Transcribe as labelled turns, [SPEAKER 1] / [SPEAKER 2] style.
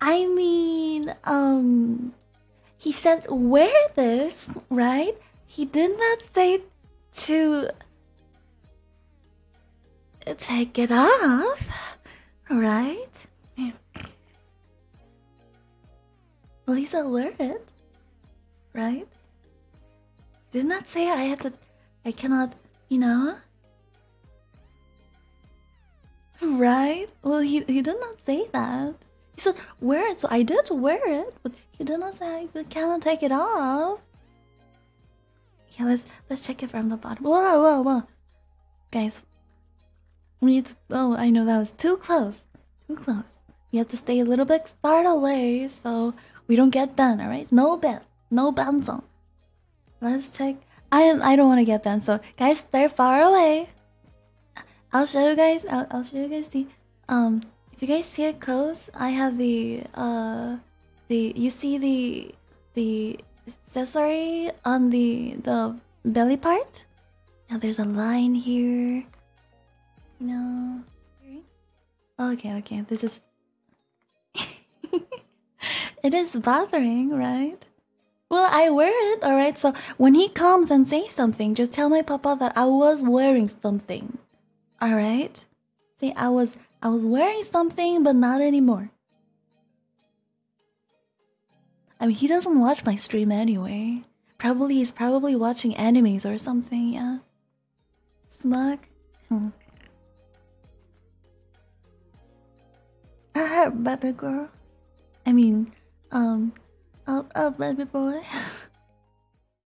[SPEAKER 1] I mean, um, he said wear this, right? He did not say to take it off, right? Said wear it, right? Did not say I have to. I cannot, you know. Right? Well, he he did not say that. He said wear it, so I did wear it, but he did not say I cannot take it off. Yeah, let's let's check it from the bottom. Whoa, whoa, whoa, guys. We need to. Oh, I know that was too close. Too close. We have to stay a little bit far away so we don't get banned. All right? No ban. No ban zone. Let's check. I I don't want to get banned. So guys, stay far away. I'll show you guys. I'll, I'll show you guys the um. You guys see it close, I have the uh, the you see the the accessory on the the belly part. Now there's a line here. No. Okay, okay. This is. it is bothering, right? Well, I wear it, alright? So when he comes and says something, just tell my papa that I was wearing something. Alright? See, I was I was wearing something, but not anymore. I mean, he doesn't watch my stream anyway. Probably he's probably watching animes or something, yeah. Smug? Hmm. Ah, baby girl. I mean, um, oh, oh baby boy.